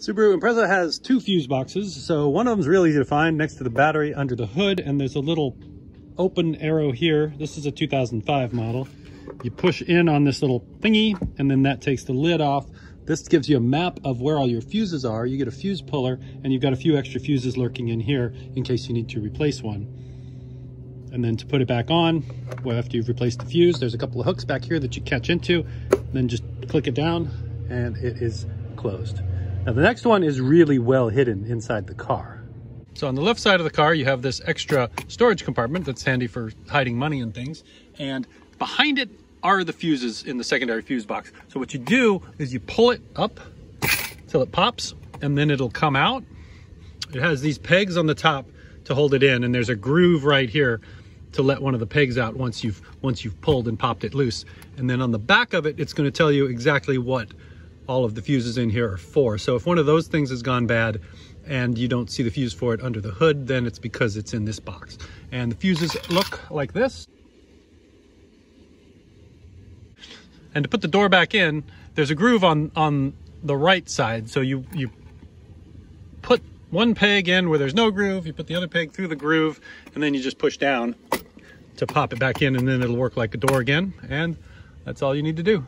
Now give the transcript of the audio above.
Subaru Impreza has two fuse boxes. So one of them is really easy to find next to the battery under the hood. And there's a little open arrow here. This is a 2005 model. You push in on this little thingy and then that takes the lid off. This gives you a map of where all your fuses are. You get a fuse puller and you've got a few extra fuses lurking in here in case you need to replace one. And then to put it back on, well, after you've replaced the fuse, there's a couple of hooks back here that you catch into. Then just click it down and it is closed. Now the next one is really well hidden inside the car. So on the left side of the car, you have this extra storage compartment that's handy for hiding money and things. And behind it are the fuses in the secondary fuse box. So what you do is you pull it up till it pops and then it'll come out. It has these pegs on the top to hold it in and there's a groove right here to let one of the pegs out once you've once you've pulled and popped it loose. And then on the back of it, it's going to tell you exactly what all of the fuses in here are for. So if one of those things has gone bad and you don't see the fuse for it under the hood, then it's because it's in this box. And the fuses look like this. And to put the door back in, there's a groove on, on the right side. So you, you put one peg in where there's no groove, you put the other peg through the groove, and then you just push down to pop it back in and then it'll work like a door again. And that's all you need to do.